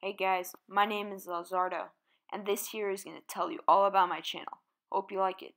Hey guys, my name is Elazardo, and this here is going to tell you all about my channel. Hope you like it.